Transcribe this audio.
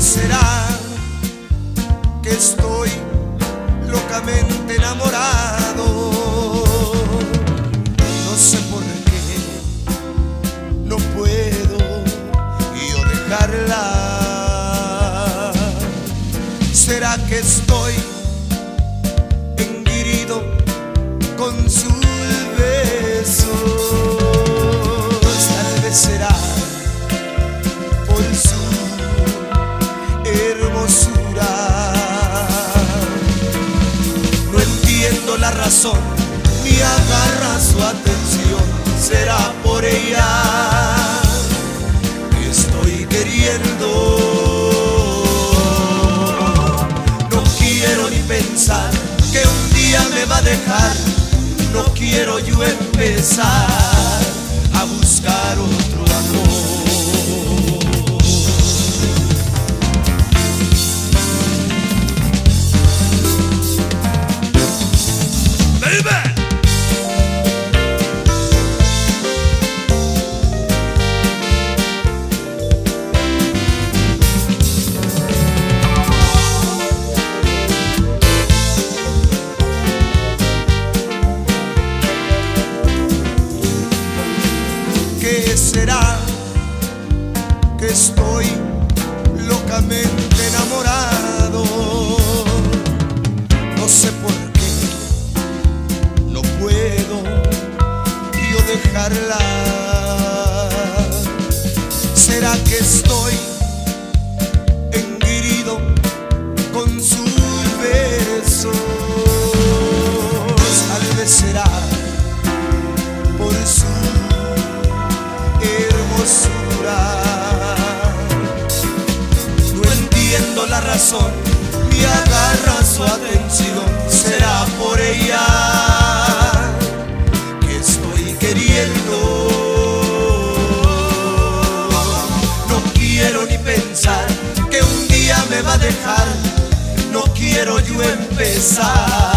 será que estoy locamente enamorado? No sé por qué no puedo yo dejarla. ¿Será que estoy enguirido con sus la razón, ni agarra su atención. Será por ella que estoy queriendo. No quiero ni pensar que un día me va a dejar. No quiero yo empezar a buscar otro será? Que estoy locamente ¿Será que estoy enguirido con sus besos? Tal vez será por su hermosura. No entiendo la razón, ni agarra su atención. Será por ella quiero ni pensar que un día me va a dejar. No quiero yo empezar